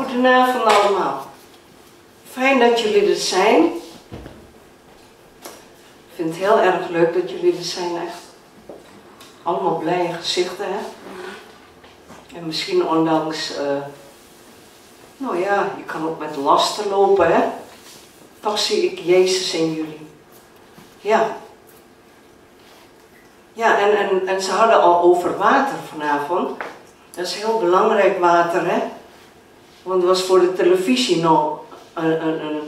Goedenavond allemaal. Fijn dat jullie er zijn. Ik vind het heel erg leuk dat jullie er zijn, echt. Allemaal blije gezichten, hè? En misschien ondanks, uh, nou ja, je kan ook met lasten lopen, hè? Toch zie ik Jezus in jullie. Ja. Ja, en, en, en ze hadden al over water vanavond. Dat is heel belangrijk water, hè? Want het was voor de televisie nog een,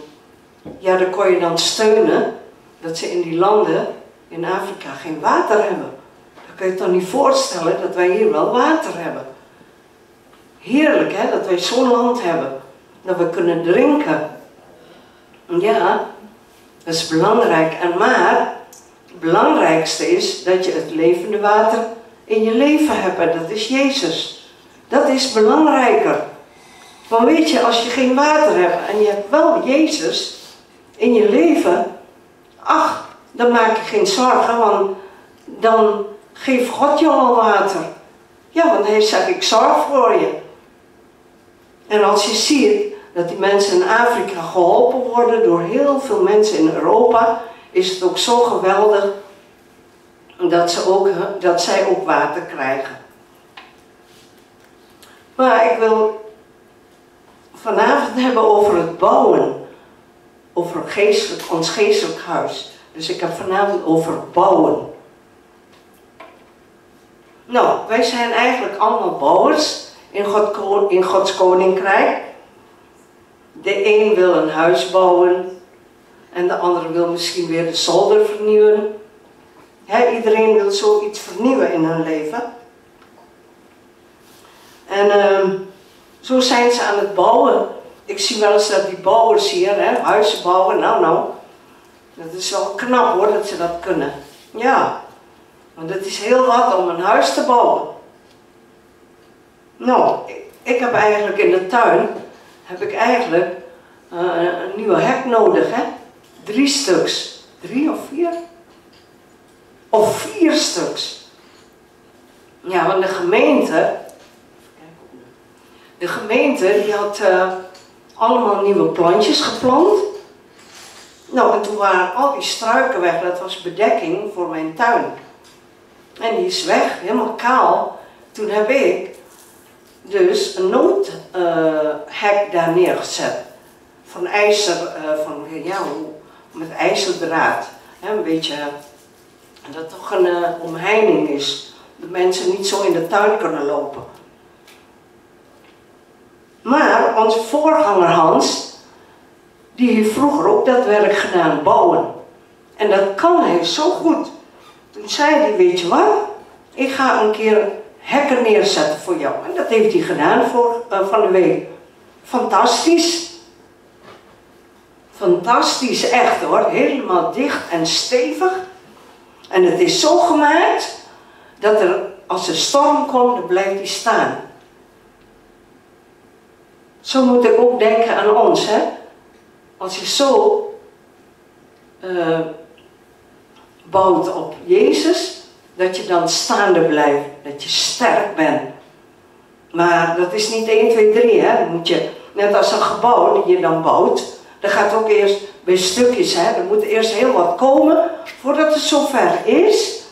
ja, daar kon je dan steunen dat ze in die landen in Afrika geen water hebben. Dan kun je je toch niet voorstellen dat wij hier wel water hebben. Heerlijk hè, dat wij zo'n land hebben. Dat we kunnen drinken. Ja, dat is belangrijk. En maar, het belangrijkste is dat je het levende water in je leven hebt. En dat is Jezus. Dat is belangrijker. Maar weet je, als je geen water hebt en je hebt wel Jezus in je leven, ach, dan maak je geen zorgen, want dan geeft God je al water. Ja, want hij zegt, ik zorg voor je. En als je ziet dat die mensen in Afrika geholpen worden door heel veel mensen in Europa, is het ook zo geweldig dat, ze ook, dat zij ook water krijgen. Maar ik wil vanavond hebben over het bouwen. Over geestelijk, ons geestelijk huis. Dus ik heb vanavond over bouwen. Nou, wij zijn eigenlijk allemaal bouwers in, God, in Gods koninkrijk. De een wil een huis bouwen en de andere wil misschien weer de zolder vernieuwen. iedereen wil zoiets vernieuwen in hun leven. En uh, zo zijn ze aan het bouwen. Ik zie wel eens dat die bouwers hier, hè, huizen bouwen, nou nou. Dat is wel knap hoor, dat ze dat kunnen. Ja, want het is heel wat om een huis te bouwen. Nou, ik heb eigenlijk in de tuin, heb ik eigenlijk uh, een nieuwe hek nodig, hè. Drie stuks. Drie of vier? Of vier stuks. Ja, want de gemeente, de gemeente die had uh, allemaal nieuwe plantjes geplant. Nou, en toen waren al die struiken weg. Dat was bedekking voor mijn tuin. En die is weg, helemaal kaal. Toen heb ik dus een noodhek uh, daar neergezet. Van ijzer, uh, van, ja, met ijzerdraad. Een beetje, dat toch een omheining is. Dat mensen niet zo in de tuin kunnen lopen. Maar onze voorganger Hans, die heeft vroeger ook dat werk gedaan, bouwen. En dat kan hij zo goed. Toen zei hij, weet je wat, ik ga een keer hekken neerzetten voor jou. En dat heeft hij gedaan voor, uh, van de week. Fantastisch. Fantastisch, echt hoor. Helemaal dicht en stevig. En het is zo gemaakt dat er, als er storm komt, dan blijft hij staan. Zo moet ik ook denken aan ons, hè. Als je zo uh, bouwt op Jezus, dat je dan staande blijft, dat je sterk bent. Maar dat is niet 1, 2, 3, hè. Moet je, net als een gebouw die je dan bouwt, dan gaat ook eerst bij stukjes, hè. Er moet eerst heel wat komen, voordat het zover is,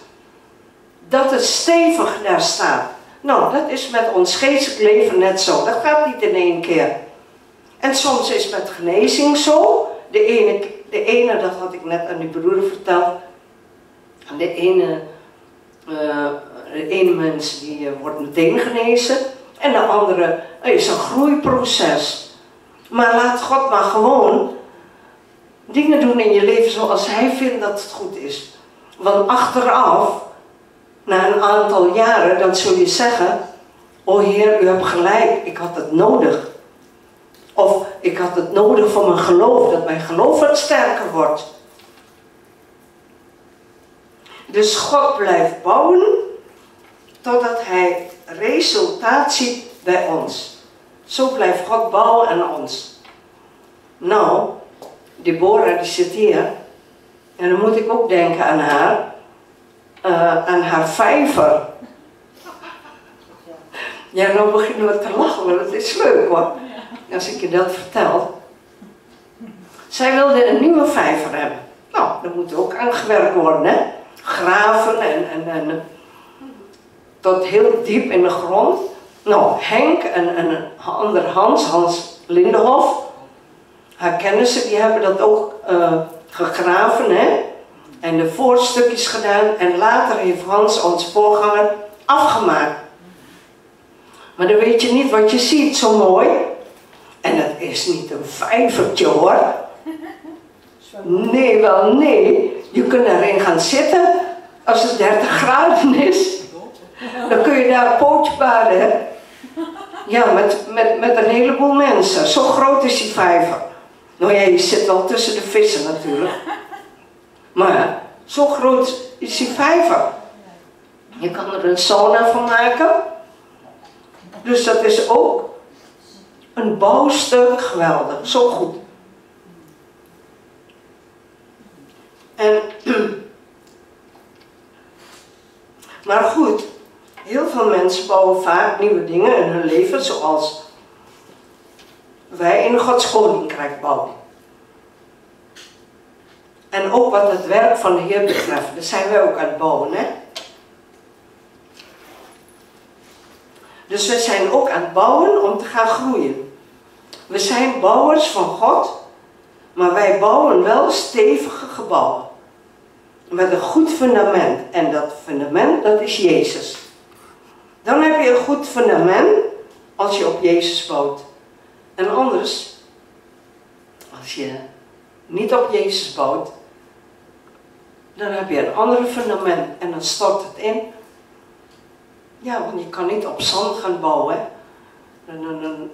dat het stevig daar staat. Nou, dat is met ons geestelijk leven net zo. Dat gaat niet in één keer. En soms is met genezing zo. De ene, de ene, dat had ik net aan die broeder verteld. De ene, uh, de ene mens die uh, wordt meteen genezen. En de andere is een groeiproces. Maar laat God maar gewoon dingen doen in je leven zoals Hij vindt dat het goed is. Want achteraf na een aantal jaren, dan zul je zeggen, o Heer, u hebt gelijk, ik had het nodig. Of ik had het nodig voor mijn geloof, dat mijn geloof wat sterker wordt. Dus God blijft bouwen totdat Hij resultaat ziet bij ons. Zo blijft God bouwen aan ons. Nou, Deborah die zit hier. En dan moet ik ook denken aan haar aan haar vijver. Ja, nou beginnen we te lachen, want het is leuk hoor. als ik je dat vertel. Zij wilde een nieuwe vijver hebben. Nou, dat moet ook aangewerkt worden, hè. Graven en, en, en tot heel diep in de grond. Nou, Henk en, en een ander Hans, Hans Lindenhof, haar kennissen, die hebben dat ook uh, gegraven, hè. En de voorstukjes gedaan. En later heeft Hans, ons voorganger, afgemaakt. Maar dan weet je niet wat je ziet, zo mooi. En dat is niet een vijvertje hoor. Nee, wel nee. Je kunt erin gaan zitten als het 30 graden is. Dan kun je daar een pootje baden. Ja, met, met, met een heleboel mensen. Zo groot is die vijver. Nou ja, je zit wel tussen de vissen natuurlijk. Maar zo groot is die vijver. Je kan er een sauna van maken. Dus dat is ook een bouwstuk geweldig. Zo goed. En, maar goed, heel veel mensen bouwen vaak nieuwe dingen in hun leven, zoals wij in Gods Koninkrijk bouwen. En ook wat het werk van de Heer betreft, daar zijn wij ook aan het bouwen. Hè? Dus we zijn ook aan het bouwen om te gaan groeien. We zijn bouwers van God, maar wij bouwen wel stevige gebouwen. Met een goed fundament. En dat fundament, dat is Jezus. Dan heb je een goed fundament als je op Jezus bouwt. En anders, als je niet op Jezus bouwt, dan heb je een ander fundament en dan stort het in. Ja, want je kan niet op zand gaan bouwen. Dan, dan,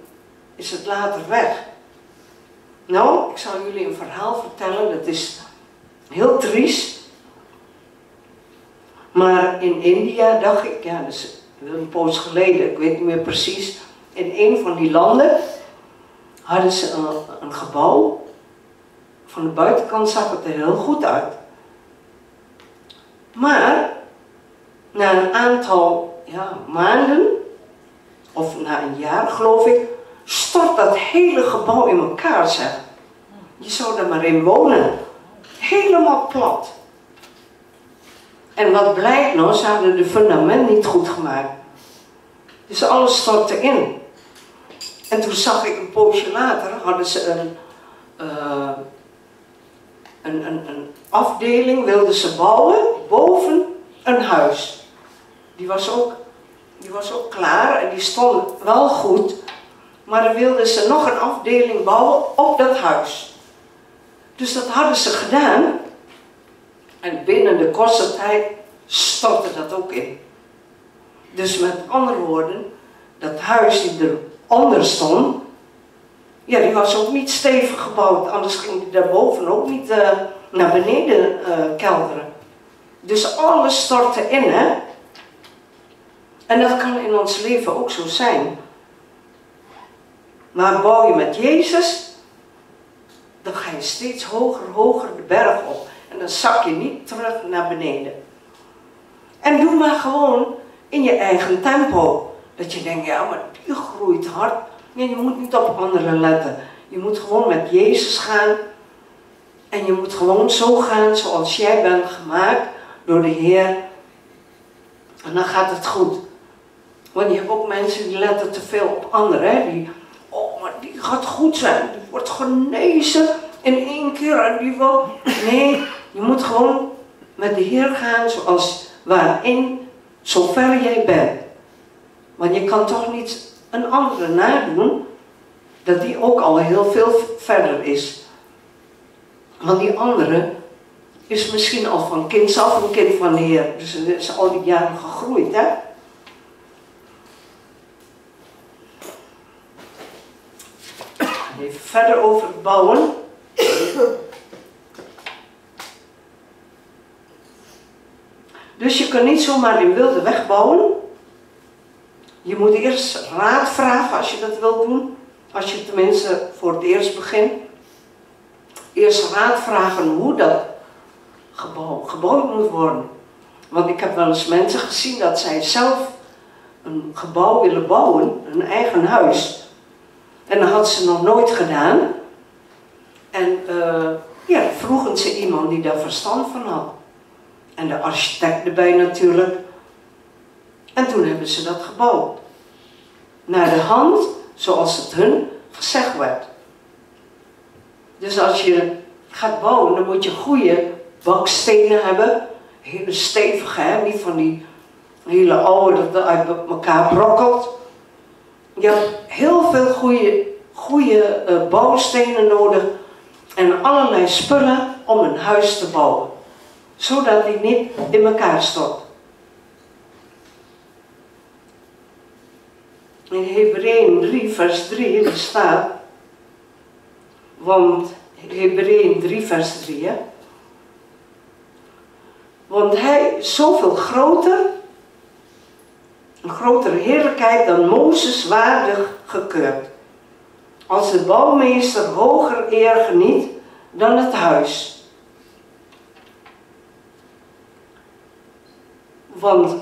is het later weg. Nou, ik zal jullie een verhaal vertellen, dat is heel triest. Maar in India dacht ik, ja, dat is een poos geleden, ik weet niet meer precies. In een van die landen hadden ze een, een gebouw. Van de buitenkant zag het er heel goed uit. Maar na een aantal ja, maanden, of na een jaar geloof ik, stort dat hele gebouw in elkaar zeg. Je zou er maar in wonen. Helemaal plat. En wat blijkt nou, ze hadden de fundament niet goed gemaakt. Dus alles stortte in. En toen zag ik een poosje later, hadden ze een, uh, een, een, een afdeling, wilden ze bouwen boven een huis. Die was ook, die was ook klaar en die stond wel goed. Maar dan wilden ze nog een afdeling bouwen op dat huis. Dus dat hadden ze gedaan. En binnen de kortste tijd stortte dat ook in. Dus met andere woorden, dat huis die eronder stond, ja, die was ook niet stevig gebouwd. Anders ging die daarboven ook niet uh, naar beneden uh, kelderen. Dus alles stortte in, hè. En dat kan in ons leven ook zo zijn. Maar bouw je met Jezus, dan ga je steeds hoger, hoger de berg op. En dan zak je niet terug naar beneden. En doe maar gewoon in je eigen tempo. Dat je denkt, ja, maar die groeit hard. Nee, je moet niet op anderen letten. Je moet gewoon met Jezus gaan. En je moet gewoon zo gaan zoals jij bent gemaakt door de Heer. En dan gaat het goed. Want je hebt ook mensen die letten te veel op anderen. Hè? Die, oh, maar die gaat goed zijn. Die wordt genezen in één keer. En die wil... Nee, je moet gewoon met de Heer gaan zoals waarin, zover jij bent. Want je kan toch niet een andere nadoen, dat die ook al heel veel verder is. Want die andere is misschien al van kind af een kind van de Heer. Dus het is al die jaren gegroeid, hè? Even verder over het bouwen. Dus je kunt niet zomaar in wilde weg bouwen. Je moet eerst raad vragen als je dat wilt doen. Als je tenminste voor het eerst begint. Eerst raad vragen hoe dat gebouwd moet worden. Want ik heb wel eens mensen gezien dat zij zelf een gebouw willen bouwen, een eigen huis. En dat had ze nog nooit gedaan. En uh, ja, vroegen ze iemand die daar verstand van had. En de architect erbij natuurlijk. En toen hebben ze dat gebouwd. Naar de hand, zoals het hun gezegd werd. Dus als je gaat bouwen, dan moet je goede bakstenen hebben. Hele stevige, hè? niet van die hele oude dat uit elkaar brokkelt. Je hebt heel veel goede, goede uh, bouwstenen nodig en allerlei spullen om een huis te bouwen. Zodat die niet in elkaar stort. In Hebreeën 3 vers 3 staat, want Hebreeën 3 vers 3 hè, want hij is zoveel groter, een grotere heerlijkheid dan Mozes waardig gekeurd. Als de bouwmeester hoger eer geniet dan het huis. Want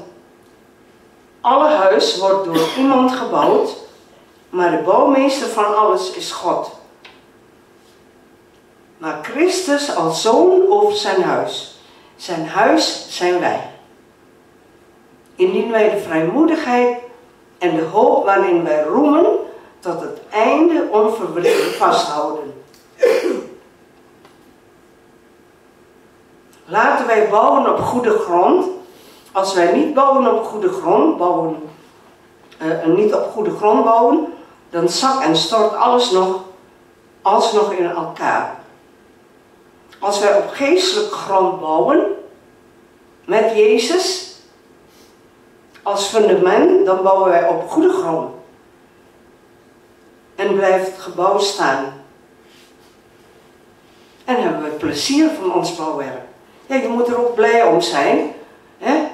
alle huis wordt door iemand gebouwd, maar de bouwmeester van alles is God. Maar Christus als zoon over zijn huis. Zijn huis zijn wij. Indien wij de vrijmoedigheid en de hoop waarin wij roemen, tot het einde onverwrichtelijk vasthouden. Laten wij bouwen op goede grond. Als wij niet bouwen op goede grond, bouwen, uh, niet op goede grond bouwen, dan zak en stort alles nog, alsnog in elkaar. Als wij op geestelijke grond bouwen, met Jezus als fundament, dan bouwen wij op goede grond. En blijft het gebouw staan. En hebben we plezier van ons bouwwerk. Ja, je moet er ook blij om zijn. Hè?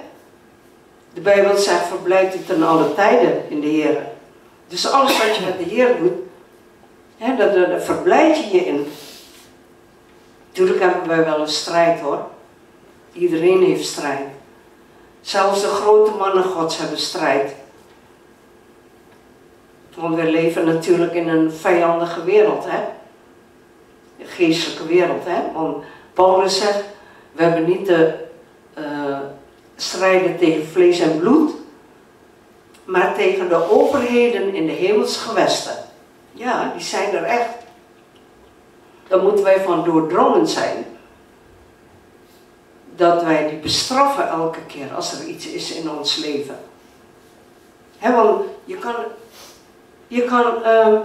De Bijbel zegt, verblijft u ten alle tijden in de Heer. Dus alles wat je met de Heer doet, hè, daar, daar verblijd je je in. Natuurlijk hebben wij wel een strijd hoor. Iedereen heeft strijd. Zelfs de grote mannen gods hebben strijd. Want we leven natuurlijk in een vijandige wereld, hè? Een geestelijke wereld, hè? Want Paulus zegt, we hebben niet te uh, strijden tegen vlees en bloed, maar tegen de overheden in de hemelse gewesten. Ja, die zijn er echt. Daar moeten wij van doordrongen zijn. Dat wij die bestraffen elke keer als er iets is in ons leven. Want je kan, je kan uh,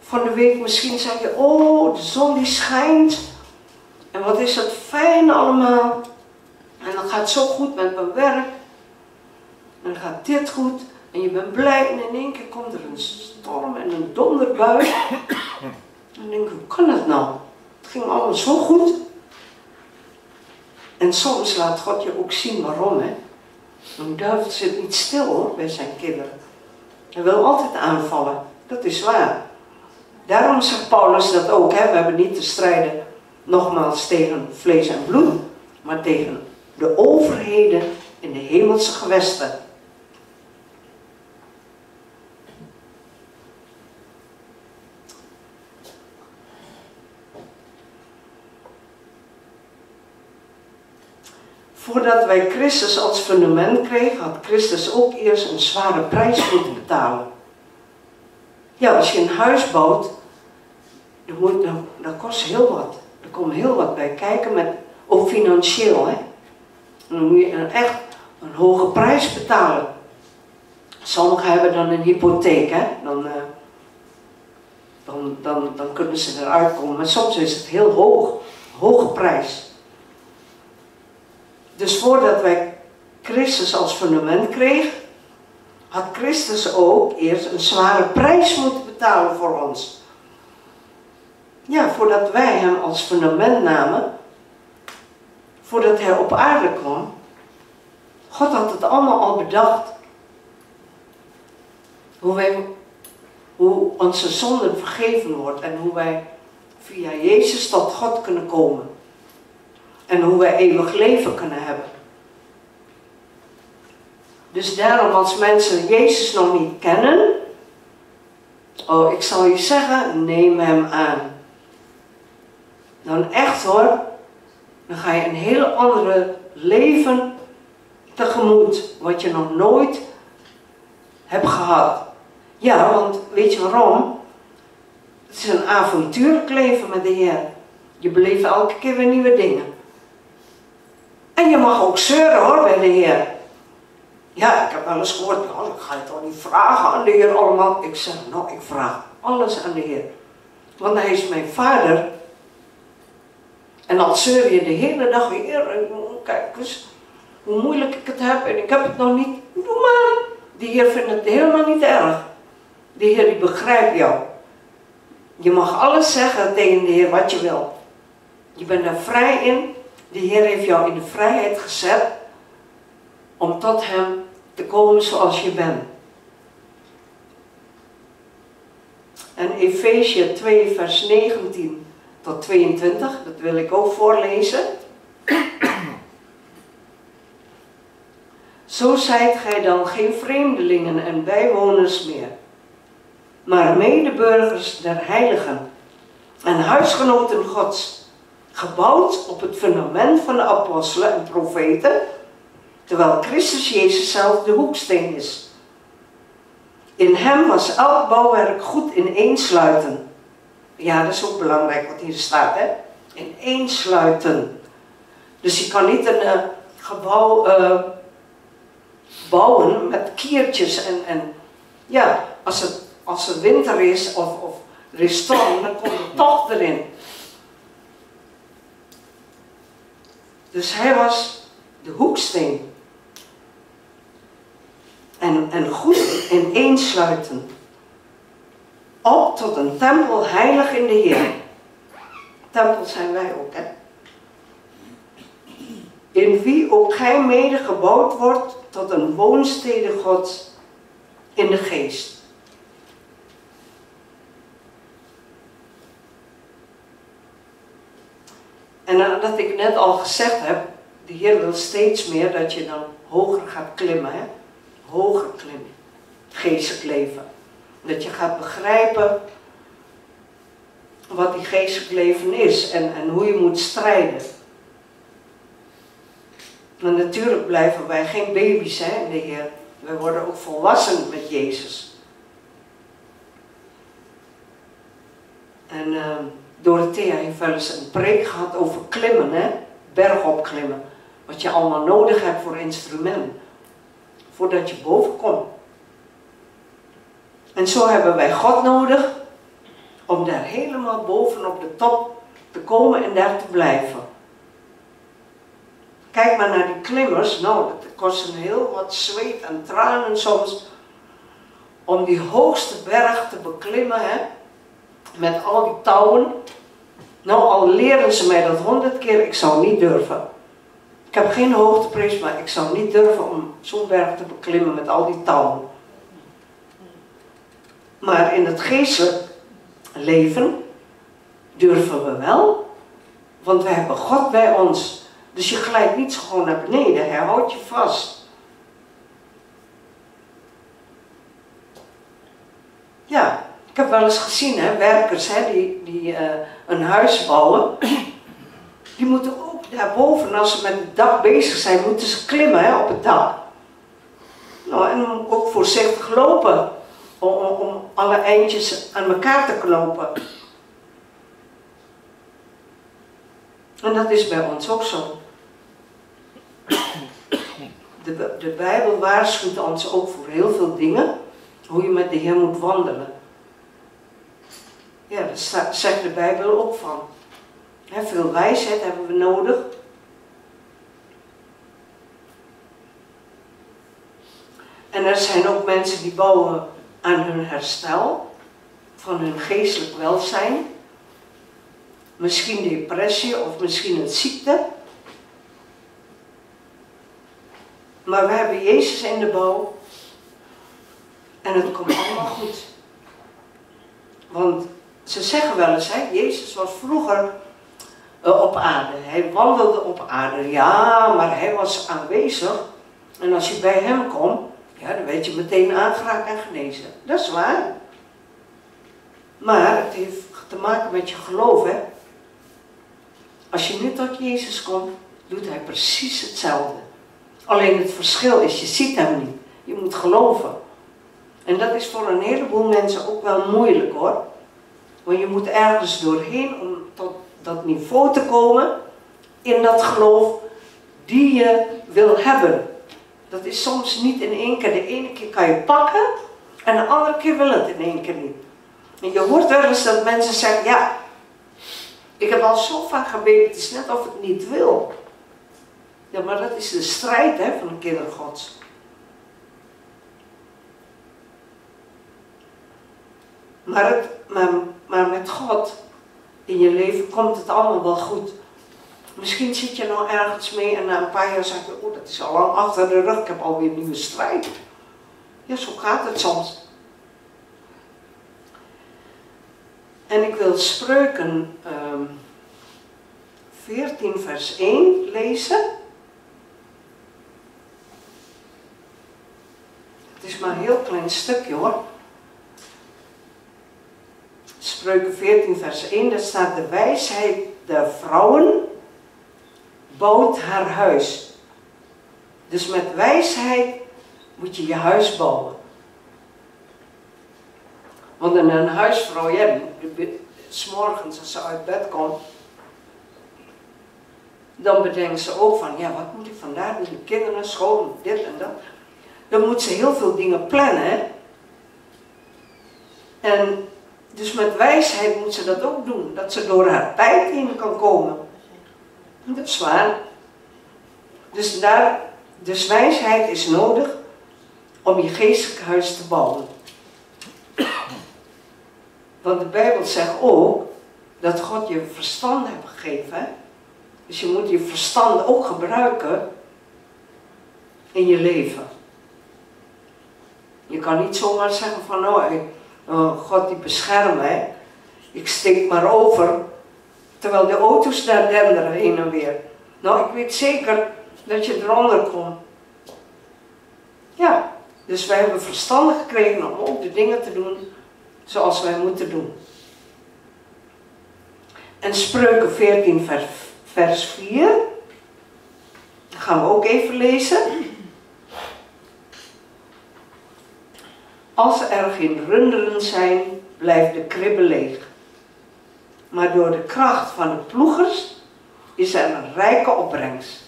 van de week misschien zeggen, oh de zon die schijnt. En wat is dat fijn allemaal. En dan gaat zo goed met mijn werk. En dan gaat dit goed. En je bent blij en in één keer komt er een storm en een donderbui. Dan denk ik, hoe kan dat nou? Het ging allemaal zo goed. En soms laat God je ook zien waarom. Hè? Een duivel zit niet stil hoor, bij zijn kinderen. Hij wil altijd aanvallen. Dat is waar. Daarom zegt Paulus dat ook. Hè? We hebben niet te strijden nogmaals tegen vlees en bloed. Maar tegen de overheden in de hemelse gewesten. Voordat wij Christus als fundament kregen, had Christus ook eerst een zware prijs moeten betalen. Ja, als je een huis bouwt, dan, moet, dan kost heel wat. Er komt heel wat bij kijken, met, ook financieel. Hè. Dan moet je een, echt een hoge prijs betalen. Sommigen hebben dan een hypotheek, hè. Dan, uh, dan, dan, dan kunnen ze eruit komen. Maar soms is het heel hoog, hoge prijs. Dus voordat wij Christus als fundament kregen, had Christus ook eerst een zware prijs moeten betalen voor ons. Ja, voordat wij hem als fundament namen, voordat hij op aarde kwam, God had het allemaal al bedacht. Hoe, wij, hoe onze zonde vergeven wordt en hoe wij via Jezus tot God kunnen komen en hoe wij eeuwig leven kunnen hebben. Dus daarom als mensen Jezus nog niet kennen, Oh, ik zal je zeggen, neem hem aan. Dan echt hoor, dan ga je een heel andere leven tegemoet, wat je nog nooit hebt gehad. Ja, want weet je waarom? Het is een avontuurlijk leven met de Heer. Je beleeft elke keer weer nieuwe dingen. En je mag ook zeuren hoor bij de Heer. Ja, ik heb wel eens gehoord, ik ga je toch niet vragen aan de Heer allemaal. Ik zeg, nou, ik vraag alles aan de Heer. Want hij is mijn vader. En dan zeur je de hele dag weer, kijk eens hoe moeilijk ik het heb en ik heb het nog niet. Doe maar. De Heer vindt het helemaal niet erg. De Heer die begrijpt jou. Je mag alles zeggen tegen de Heer wat je wil. Je bent er vrij in. De Heer heeft jou in de vrijheid gezet om tot Hem te komen zoals je bent. En Efezië 2, vers 19 tot 22, dat wil ik ook voorlezen. Zo zijt gij dan geen vreemdelingen en bijwoners meer, maar medeburgers der heiligen en huisgenoten Gods, gebouwd op het fundament van de apostelen en profeten, terwijl Christus Jezus zelf de hoeksteen is. In hem was elk bouwwerk goed ineensluiten. Ja, dat is ook belangrijk wat hier staat, hè? Ineensluiten. Dus je kan niet een uh, gebouw uh, bouwen met kiertjes en, en ja, als het, als het winter is of, of er is storm, dan komt het toch erin. Dus hij was de hoeksteen. En, en goed ineensluiten. Op tot een tempel heilig in de Heer. Tempel zijn wij ook, hè? In wie ook gij mede gebouwd wordt tot een woonstede Gods in de geest. En dat ik net al gezegd heb, de Heer wil steeds meer dat je dan hoger gaat klimmen. Hè? Hoger klimmen. Geestelijk leven. Dat je gaat begrijpen wat die geestelijk leven is en, en hoe je moet strijden. Maar natuurlijk blijven wij geen baby's in de Heer. Wij worden ook volwassen met Jezus. En uh, Dorothea heeft wel eens een preek gehad over klimmen, hè? bergop klimmen. Wat je allemaal nodig hebt voor instrument. Voordat je boven komt. En zo hebben wij God nodig om daar helemaal boven op de top te komen en daar te blijven. Kijk maar naar die klimmers, nou, dat kost een heel wat zweet en tranen soms. Om die hoogste berg te beklimmen, hè, met al die touwen. Nou, al leren ze mij dat honderd keer, ik zou niet durven. Ik heb geen hoogteprijs, maar ik zou niet durven om zo'n berg te beklimmen met al die touwen. Maar in het geestelijk leven durven we wel, want we hebben God bij ons. Dus je glijdt niet gewoon naar beneden, hij houdt je vast. Ja, ik heb wel eens gezien, hè, werkers hè, die, die uh, een huis bouwen, die moeten ook daarboven, als ze met het dak bezig zijn, moeten ze klimmen hè, op het dak. Nou, en ook voorzichtig lopen, om, om alle eindjes aan elkaar te knopen. En dat is bij ons ook zo. De, de Bijbel waarschuwt ons ook voor heel veel dingen, hoe je met de Heer moet wandelen. Zegt de Bijbel ook van. veel wijsheid hebben we nodig. En er zijn ook mensen die bouwen aan hun herstel, van hun geestelijk welzijn. Misschien depressie of misschien een ziekte. Maar we hebben Jezus in de bouw. En het komt allemaal goed. Want ze zeggen wel eens, hè, Jezus was vroeger uh, op aarde. Hij wandelde op aarde. Ja, maar hij was aanwezig. En als je bij hem komt, ja, dan weet je meteen aangeraakt en genezen. Dat is waar. Maar het heeft te maken met je geloof, hè. Als je nu tot Jezus komt, doet hij precies hetzelfde. Alleen het verschil is, je ziet hem niet. Je moet geloven. En dat is voor een heleboel mensen ook wel moeilijk hoor. Want je moet ergens doorheen om tot dat niveau te komen in dat geloof die je wil hebben. Dat is soms niet in één keer. De ene keer kan je pakken en de andere keer wil het in één keer niet. En je hoort wel eens dat mensen zeggen, ja, ik heb al zo vaak gebeden, het is net of ik niet wil. Ja, maar dat is de strijd hè, van de kinderen gods. Maar, het, maar met God in je leven komt het allemaal wel goed. Misschien zit je nou ergens mee en na een paar jaar zeg je, oh dat is al lang achter de rug, ik heb alweer nieuwe strijd. Ja, zo gaat het soms. En ik wil spreuken um, ehm, 14 vers 1 lezen. Het is maar een heel klein stukje hoor. Spreuken 14 vers 1, daar staat de wijsheid der vrouwen bouwt haar huis. Dus met wijsheid moet je je huis bouwen. Want een huisvrouw, ja, s'morgens als ze uit bed komt, dan bedenkt ze ook van, ja, wat moet ik vandaag doen? De kinderen, school, dit en dat. Dan moet ze heel veel dingen plannen. En dus met wijsheid moet ze dat ook doen. Dat ze door haar tijd heen kan komen. Dat is waar. Dus, daar, dus wijsheid is nodig om je geestelijk huis te bouwen. Want de Bijbel zegt ook dat God je verstand heeft gegeven. Dus je moet je verstand ook gebruiken in je leven. Je kan niet zomaar zeggen van, oh, oh God die beschermt mij. Ik steek maar over. Terwijl de auto's daar denderen heen en weer. Nou, ik weet zeker dat je eronder komt. Ja, dus wij hebben verstand gekregen om ook de dingen te doen zoals wij moeten doen. En Spreuken 14 vers, vers 4, dat gaan we ook even lezen. Als er geen runderen zijn, blijft de kribbe leeg. Maar door de kracht van de ploegers is er een rijke opbrengst.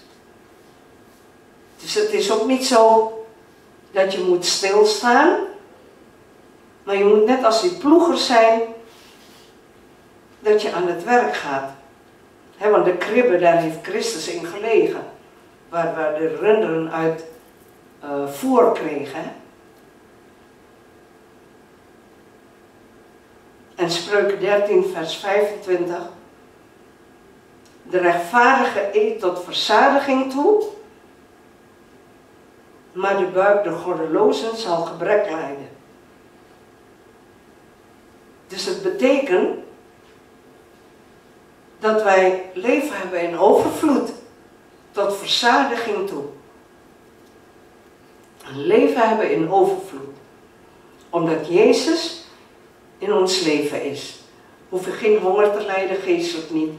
Dus het is ook niet zo dat je moet stilstaan maar je moet net als die ploegers zijn, dat je aan het werk gaat. Want de kribben, daar heeft Christus in gelegen. Waar de runderen uit uh, voer kregen. En Spreuken 13, vers 25. De rechtvaardige eet tot verzadiging toe, maar de buik de goddelozen zal gebrek lijden. Dus het betekent dat wij leven hebben in overvloed, tot verzadiging toe. Leven hebben in overvloed. Omdat Jezus in ons leven is. Hoef je geen honger te lijden, geestelijk niet.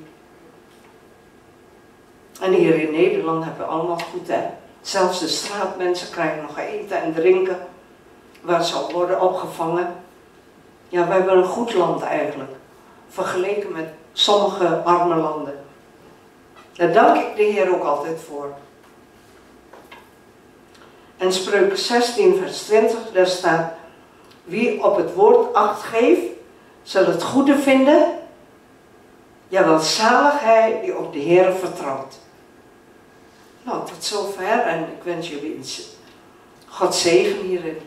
En hier in Nederland hebben we allemaal goed, hè. Zelfs de straatmensen krijgen nog eten en drinken, waar ze al worden opgevangen. Ja, wij hebben een goed land eigenlijk. Vergeleken met sommige arme landen. Daar dank ik de Heer ook altijd voor. En Spreuken 16, vers 20, daar staat: Wie op het woord acht geeft, zal het goede vinden. Ja, zalig hij die op de Heer vertrouwt. Nou, tot zover en ik wens jullie God zegen hierin.